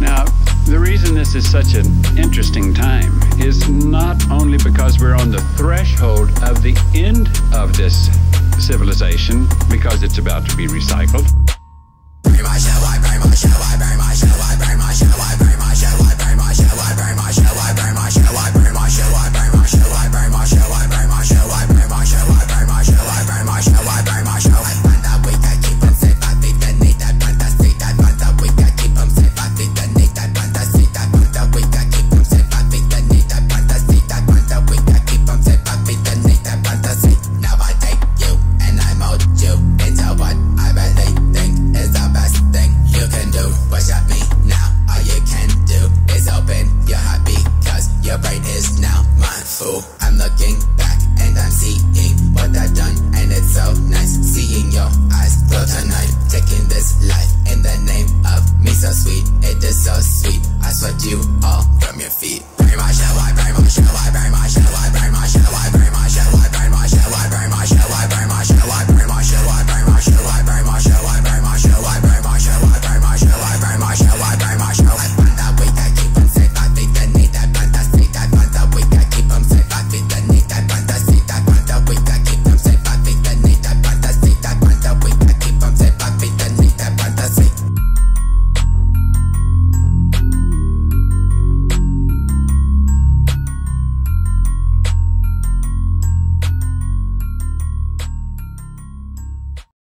Now, the reason this is such an interesting time is not only because we're on the threshold of the end of this civilization, because it's about to be recycled. Mine. I'm looking back and I'm seeing what I've done, and it's so nice seeing your eyes glow tonight. Taking this life in the name of me, so sweet, it is so sweet. I swept you all from your feet.